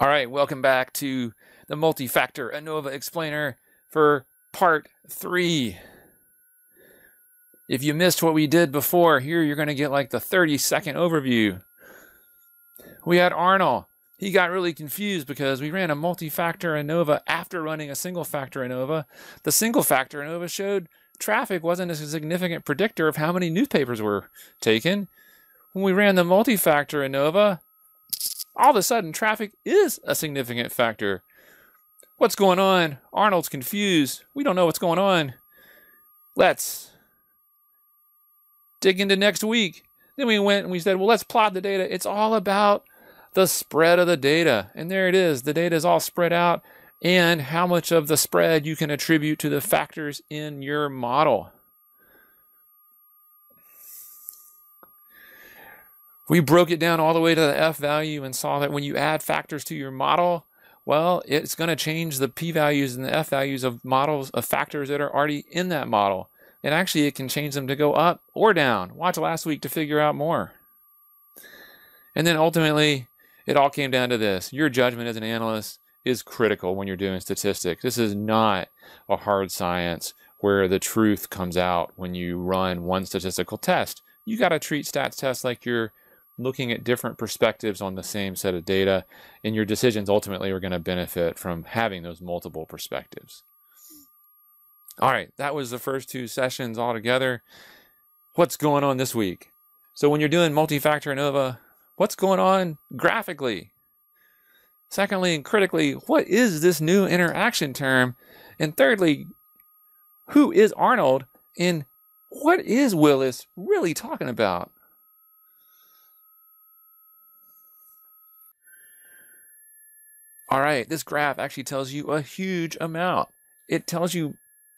All right, welcome back to the multi-factor ANOVA explainer for part three. If you missed what we did before, here you're going to get like the 30 second overview. We had Arnold. He got really confused because we ran a multi-factor ANOVA after running a single factor ANOVA. The single factor ANOVA showed traffic wasn't a significant predictor of how many newspapers were taken. When we ran the multi-factor ANOVA, all of a sudden traffic is a significant factor. What's going on? Arnold's confused. We don't know what's going on. Let's dig into next week. Then we went and we said, well, let's plot the data. It's all about the spread of the data. And there it is. The data is all spread out and how much of the spread you can attribute to the factors in your model. We broke it down all the way to the F value and saw that when you add factors to your model, well, it's going to change the p values and the f values of models of factors that are already in that model. And actually, it can change them to go up or down. Watch last week to figure out more. And then ultimately, it all came down to this your judgment as an analyst is critical when you're doing statistics. This is not a hard science where the truth comes out when you run one statistical test. You got to treat stats tests like you're looking at different perspectives on the same set of data, and your decisions ultimately are going to benefit from having those multiple perspectives. All right, that was the first two sessions all together. What's going on this week? So when you're doing multi-factor ANOVA, what's going on graphically? Secondly, and critically, what is this new interaction term? And thirdly, who is Arnold and what is Willis really talking about? All right, this graph actually tells you a huge amount. It tells you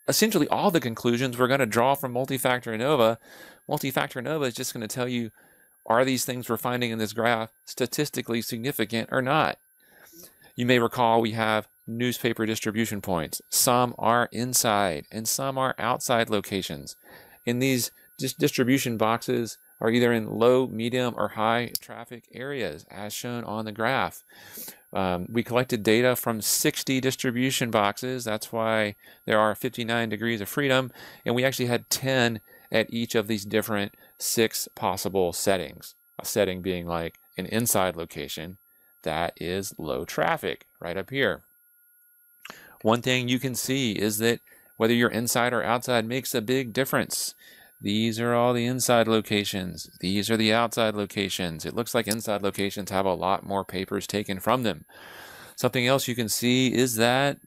essentially all the conclusions we're going to draw from multi-factor ANOVA. Multi-factor ANOVA is just going to tell you are these things we're finding in this graph statistically significant or not. You may recall we have newspaper distribution points. Some are inside and some are outside locations. In these distribution boxes are either in low, medium, or high traffic areas as shown on the graph. Um, we collected data from 60 distribution boxes. That's why there are 59 degrees of freedom. And we actually had 10 at each of these different six possible settings. A setting being like an inside location that is low traffic right up here. One thing you can see is that whether you're inside or outside makes a big difference. These are all the inside locations. These are the outside locations. It looks like inside locations have a lot more papers taken from them. Something else you can see is that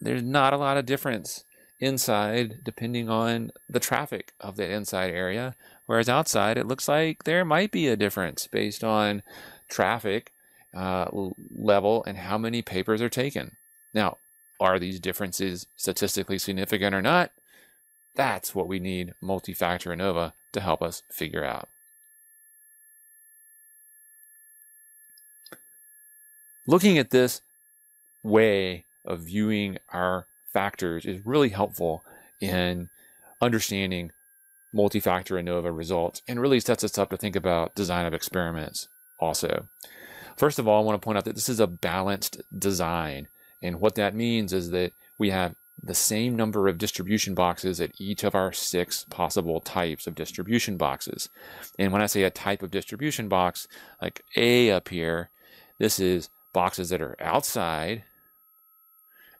there's not a lot of difference inside depending on the traffic of that inside area. Whereas outside, it looks like there might be a difference based on traffic uh, level and how many papers are taken. Now, are these differences statistically significant or not? That's what we need multi-factor ANOVA to help us figure out. Looking at this way of viewing our factors is really helpful in understanding multi-factor ANOVA results and really sets us up to think about design of experiments also. First of all, I want to point out that this is a balanced design. And what that means is that we have the same number of distribution boxes at each of our six possible types of distribution boxes. And when I say a type of distribution box, like A up here, this is boxes that are outside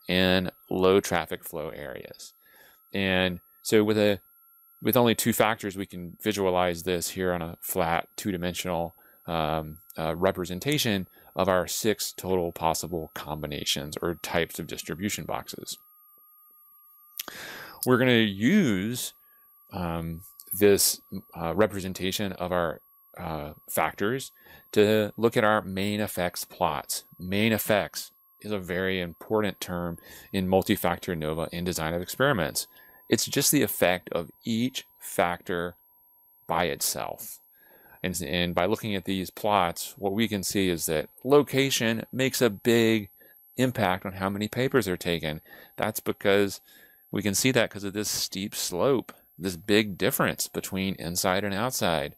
in low traffic flow areas. And so with a with only two factors, we can visualize this here on a flat two-dimensional um, uh, representation of our six total possible combinations or types of distribution boxes we're going to use um, this uh, representation of our uh, factors to look at our main effects plots. Main effects is a very important term in multi-factor ANOVA in design of experiments. It's just the effect of each factor by itself. And, and by looking at these plots, what we can see is that location makes a big impact on how many papers are taken. That's because we can see that because of this steep slope, this big difference between inside and outside.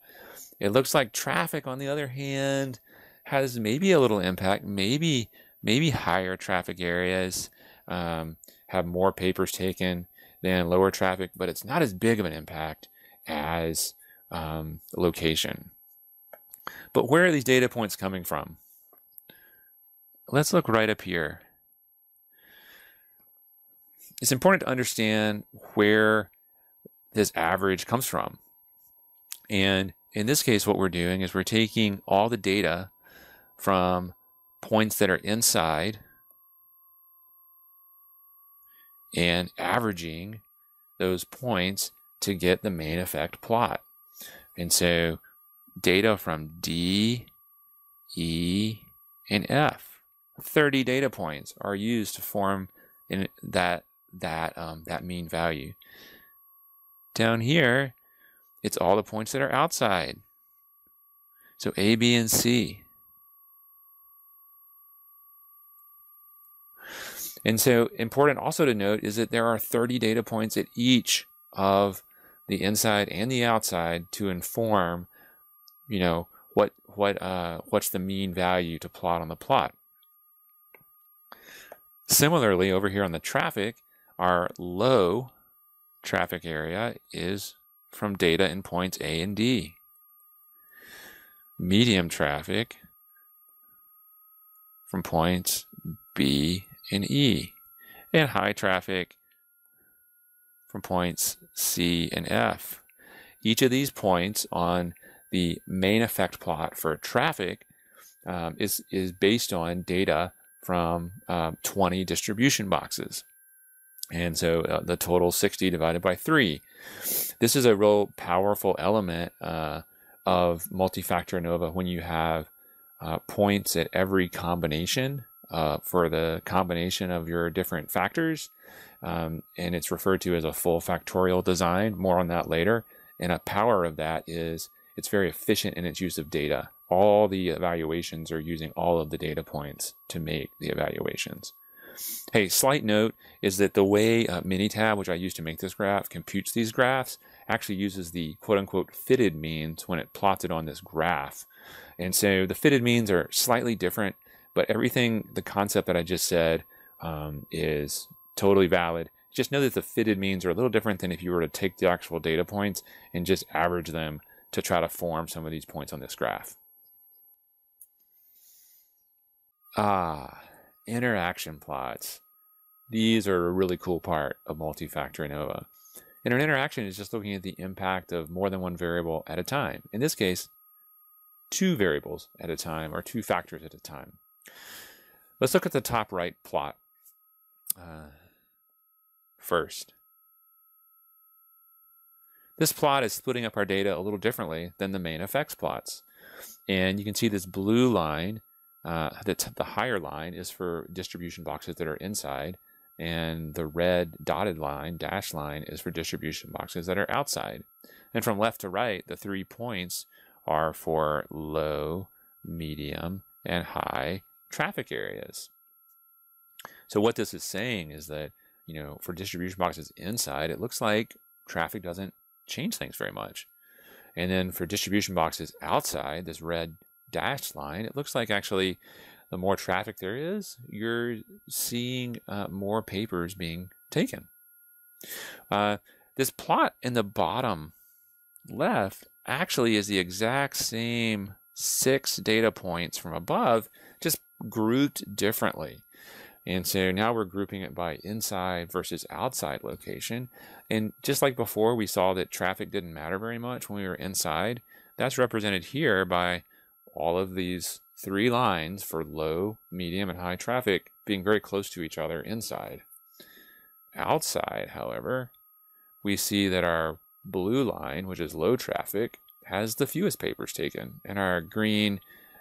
It looks like traffic, on the other hand, has maybe a little impact, maybe maybe higher traffic areas um, have more papers taken than lower traffic, but it's not as big of an impact as um, location. But where are these data points coming from? Let's look right up here. It's important to understand where this average comes from. And in this case, what we're doing is we're taking all the data from points that are inside and averaging those points to get the main effect plot. And so data from D, E, and F, 30 data points are used to form in that that um, that mean value. Down here, it's all the points that are outside. So A, B, and C. And so important also to note is that there are 30 data points at each of the inside and the outside to inform, you know, what what uh, what's the mean value to plot on the plot. Similarly, over here on the traffic, our low traffic area is from data in points A and D. Medium traffic from points B and E, and high traffic from points C and F. Each of these points on the main effect plot for traffic um, is, is based on data from um, 20 distribution boxes. And so uh, the total 60 divided by 3. This is a real powerful element uh, of multi-factor ANOVA when you have uh, points at every combination uh, for the combination of your different factors. Um, and it's referred to as a full factorial design. More on that later. And a power of that is it's very efficient in its use of data. All the evaluations are using all of the data points to make the evaluations. Hey, slight note is that the way uh, Minitab, which I use to make this graph, computes these graphs, actually uses the quote unquote fitted means when it plots it on this graph. And so the fitted means are slightly different but everything, the concept that I just said, um, is totally valid. Just know that the fitted means are a little different than if you were to take the actual data points and just average them to try to form some of these points on this graph. Ah, interaction plots. These are a really cool part of multi-factor ANOVA. And an interaction is just looking at the impact of more than one variable at a time. In this case, two variables at a time or two factors at a time. Let's look at the top right plot uh, first. This plot is splitting up our data a little differently than the main effects plots. And you can see this blue line, uh, the, the higher line is for distribution boxes that are inside, and the red dotted line, dash line, is for distribution boxes that are outside. And from left to right, the three points are for low, medium, and high traffic areas. So what this is saying is that, you know, for distribution boxes inside, it looks like traffic doesn't change things very much. And then for distribution boxes outside, this red dashed line, it looks like actually the more traffic there is, you're seeing uh, more papers being taken. Uh, this plot in the bottom left actually is the exact same six data points from above, just grouped differently. And so now we're grouping it by inside versus outside location. And just like before, we saw that traffic didn't matter very much when we were inside. That's represented here by all of these three lines for low, medium, and high traffic being very close to each other inside. Outside, however, we see that our blue line, which is low traffic, has the fewest papers taken, and our green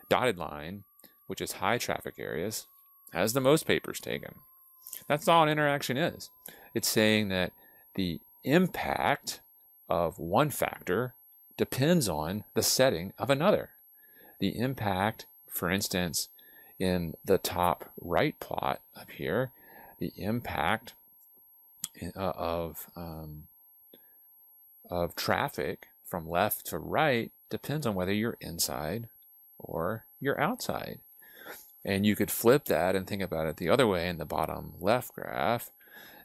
dotted line which is high traffic areas, has the most papers taken. That's all an interaction is. It's saying that the impact of one factor depends on the setting of another. The impact, for instance, in the top right plot up here, the impact uh, of um, of traffic from left to right depends on whether you're inside or you're outside. And you could flip that and think about it the other way in the bottom left graph.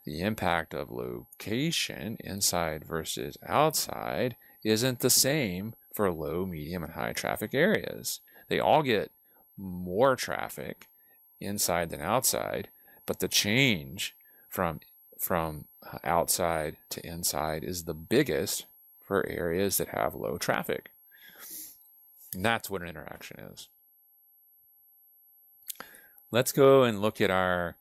The impact of location, inside versus outside, isn't the same for low, medium, and high traffic areas. They all get more traffic inside than outside, but the change from from uh, outside to inside is the biggest for areas that have low traffic. And that's what an interaction is. Let's go and look at our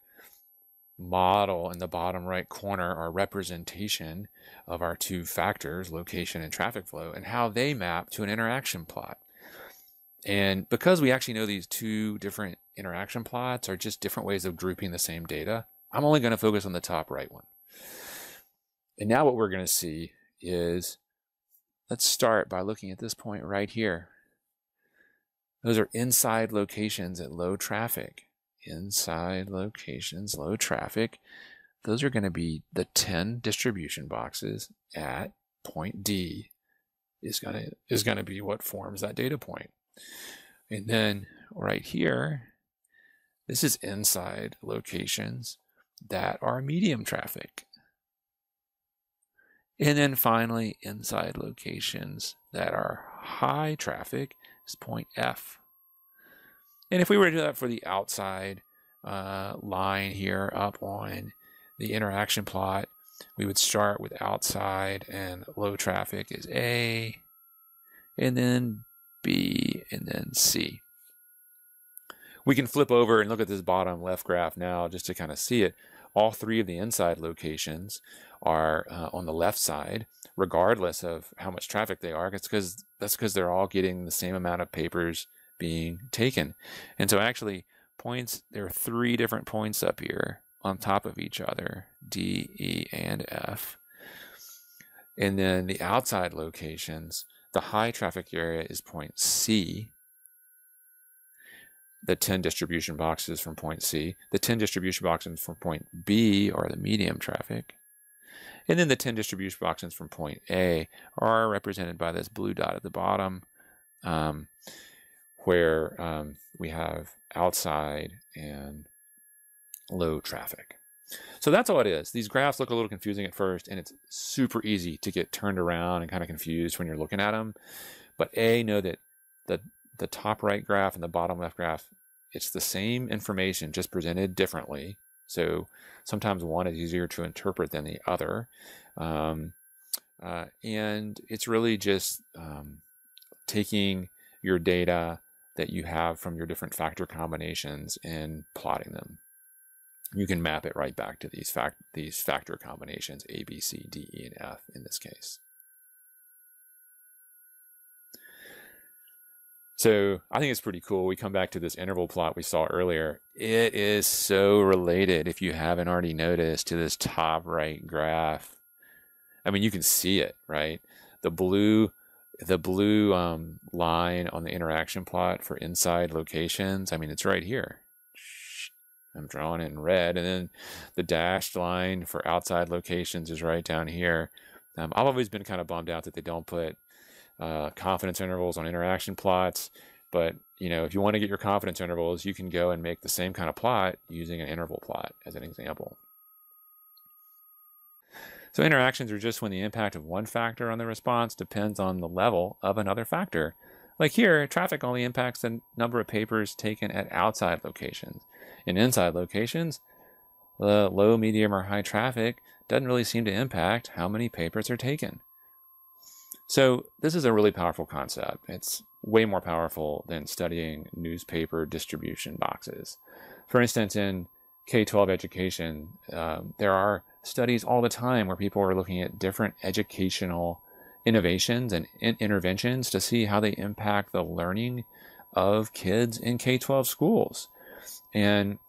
model in the bottom right corner, our representation of our two factors, location and traffic flow, and how they map to an interaction plot. And because we actually know these two different interaction plots are just different ways of grouping the same data, I'm only going to focus on the top right one. And now what we're going to see is, let's start by looking at this point right here. Those are inside locations at low traffic. Inside locations, low traffic. Those are going to be the 10 distribution boxes at point D is going to is going to be what forms that data point. And then right here, this is inside locations that are medium traffic. And then finally, inside locations that are high traffic is point F. And if we were to do that for the outside uh, line here up on the interaction plot, we would start with outside and low traffic is A, and then B, and then C. We can flip over and look at this bottom left graph now just to kind of see it. All three of the inside locations are uh, on the left side, regardless of how much traffic they are. It's because that's because they're all getting the same amount of papers being taken. And so actually points, there are three different points up here on top of each other, D, E, and F. And then the outside locations, the high traffic area is point C. The 10 distribution boxes from point C. The 10 distribution boxes from point B are the medium traffic. And then the 10 distribution boxes from point A are represented by this blue dot at the bottom, um, where um, we have outside and low traffic. So that's all it is. These graphs look a little confusing at first, and it's super easy to get turned around and kind of confused when you're looking at them. But A, know that the, the top right graph and the bottom left graph, it's the same information, just presented differently. So sometimes one is easier to interpret than the other. Um, uh, and it's really just um, taking your data that you have from your different factor combinations and plotting them. You can map it right back to these, fact, these factor combinations, A, B, C, D, E, and F in this case. So I think it's pretty cool. We come back to this interval plot we saw earlier. It is so related, if you haven't already noticed, to this top right graph. I mean, you can see it, right? The blue, the blue um, line on the interaction plot for inside locations. I mean, it's right here. I'm drawing it in red, and then the dashed line for outside locations is right down here. Um, I've always been kind of bummed out that they don't put uh, confidence intervals on interaction plots. But you know, if you want to get your confidence intervals, you can go and make the same kind of plot using an interval plot as an example. So interactions are just when the impact of one factor on the response depends on the level of another factor. Like here, traffic only impacts the number of papers taken at outside locations. In inside locations, the low, medium, or high traffic doesn't really seem to impact how many papers are taken. So this is a really powerful concept. It's way more powerful than studying newspaper distribution boxes. For instance, in K-12 education, um, there are studies all the time where people are looking at different educational innovations and in- interventions to see how they impact the learning of kids in K-12 schools. And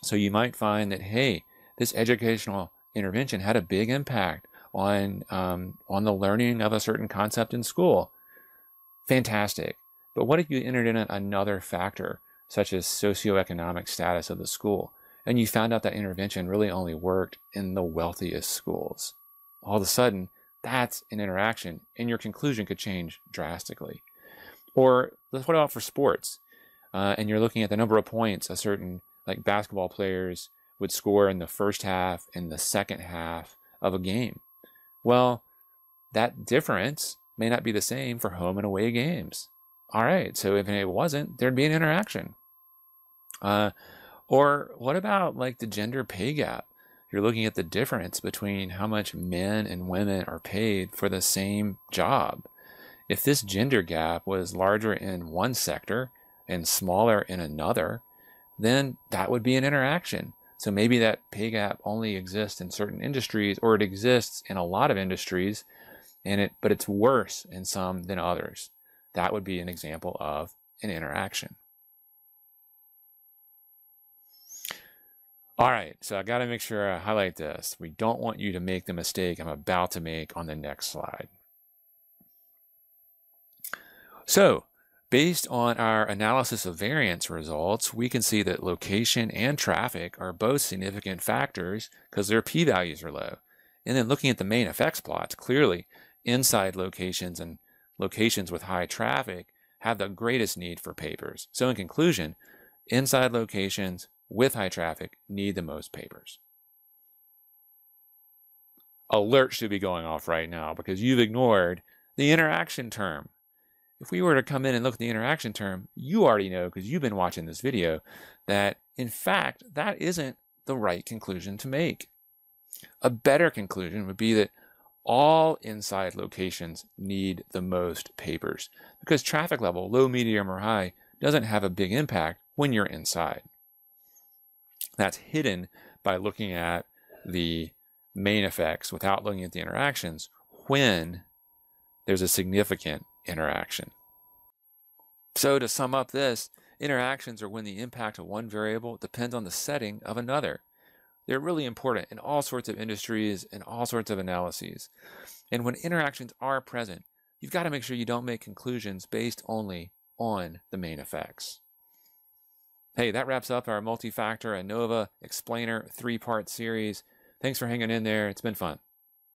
so you might find that, hey, this educational intervention had a big impact on um, on the learning of a certain concept in school. Fantastic. But what if you entered in another factor, such as socioeconomic status of the school, and you found out that intervention really only worked in the wealthiest schools? All of a sudden, that's an interaction, and your conclusion could change drastically. Or let's what about for sports? uh, and you're looking at the number of points a certain like basketball players would score in the first half and the second half of a game. Well, that difference may not be the same for home and away games. All right, so if it wasn't, there'd be an interaction. Uh, or what about like the gender pay gap? You're looking at the difference between how much men and women are paid for the same job. If this gender gap was larger in one sector and smaller in another, then that would be an interaction. So maybe that pay gap only exists in certain industries or it exists in a lot of industries and it but it's worse in some than others. That would be an example of an interaction. All right, so I got to make sure I highlight this. We don't want you to make the mistake I'm about to make on the next slide. So, based on our analysis of variance results, we can see that location and traffic are both significant factors because their p-values are low. And then looking at the main effects plots, clearly inside locations and locations with high traffic have the greatest need for papers. So in conclusion, inside locations with high traffic need the most papers. Alert should be going off right now because you've ignored the interaction term. If we were to come in and look at the interaction term, you already know because you've been watching this video that in fact, that isn't the right conclusion to make. A better conclusion would be that all inside locations need the most papers because traffic level, low, medium, or high, doesn't have a big impact when you're inside. That's hidden by looking at the main effects without looking at the interactions when there's a significant interaction. So to sum up this, interactions are when the impact of one variable depends on the setting of another. They're really important in all sorts of industries and all sorts of analyses. And when interactions are present, you've got to make sure you don't make conclusions based only on the main effects. Hey, that wraps up our multi-factor ANOVA explainer three-part series. Thanks for hanging in there. It's been fun.